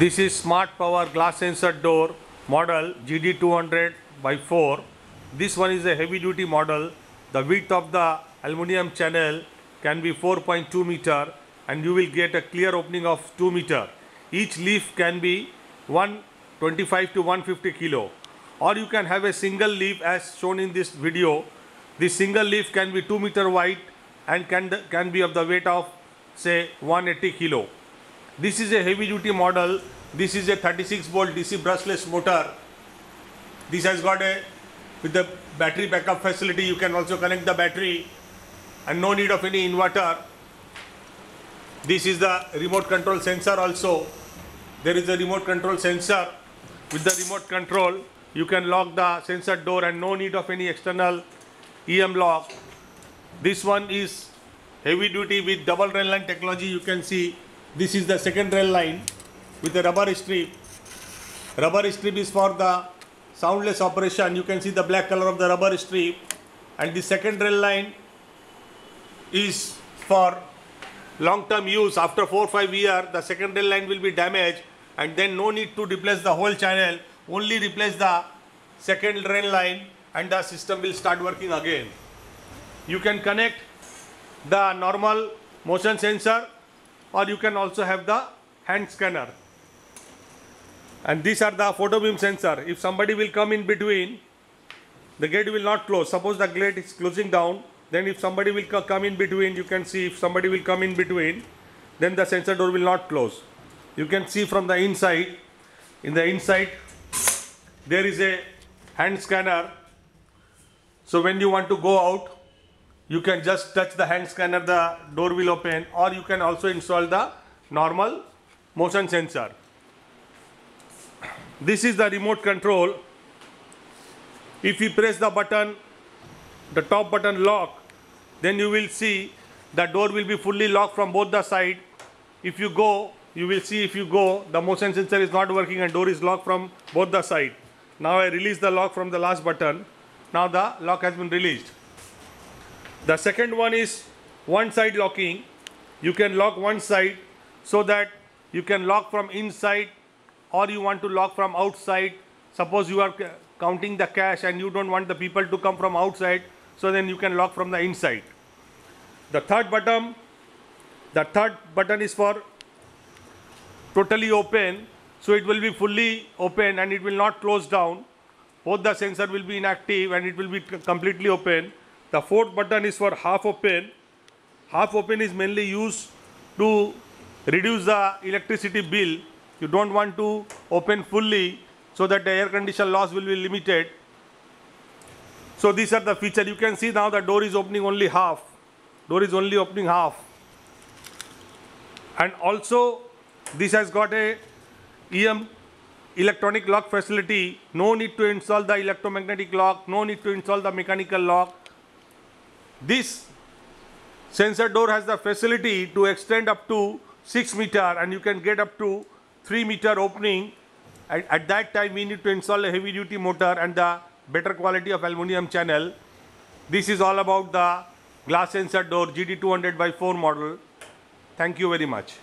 This is Smart Power glass sensor door model GD200 by 4. This one is a heavy duty model. The width of the aluminum channel can be 4.2 meter and you will get a clear opening of 2 meter. Each leaf can be 125 to 150 kilo or you can have a single leaf as shown in this video. This single leaf can be 2 meter wide and can, can be of the weight of say 180 kilo. This is a heavy duty model. This is a 36 volt DC brushless motor. This has got a with the battery backup facility you can also connect the battery and no need of any inverter. This is the remote control sensor also. There is a remote control sensor. With the remote control you can lock the sensor door and no need of any external EM lock. This one is heavy duty with double rail line technology you can see this is the second rail line with a rubber strip. Rubber strip is for the soundless operation. You can see the black color of the rubber strip. And the second rail line is for long-term use. After 4-5 years, the second rail line will be damaged and then no need to replace the whole channel. Only replace the second rail line and the system will start working again. You can connect the normal motion sensor or you can also have the hand scanner. And these are the photo beam sensor. If somebody will come in between the gate will not close. Suppose the gate is closing down then if somebody will co- come in between you can see if somebody will come in between then the sensor door will not close. You can see from the inside in the inside there is a hand scanner. So when you want to go out you can just touch the hand scanner the door will open or you can also install the normal motion sensor. This is the remote control. If you press the button the top button lock then you will see the door will be fully locked from both the side. If you go you will see if you go the motion sensor is not working and door is locked from both the side. Now i release the lock from the last button. Now the lock has been released the second one is one side locking. You can lock one side so that you can lock from inside or you want to lock from outside. Suppose you are counting the cash and you don't want the people to come from outside, so then you can lock from the inside. The third button, the third button is for totally open, so it will be fully open and it will not close down. Both the sensor will be inactive and it will be completely open. The fourth button is for half open. Half open is mainly used to reduce the electricity bill. You don't want to open fully so that the air condition loss will be limited. So these are the feature. You can see now the door is opening only half. Door is only opening half. And also this has got a EM electronic lock facility. No need to install the electromagnetic lock. No need to install the mechanical lock. This sensor door has the facility to extend up to 6 meter and you can get up to 3 meter opening. At, at that time we need to install a heavy duty motor and the better quality of aluminum channel. This is all about the glass sensor door GD200 by 4 model. Thank you very much.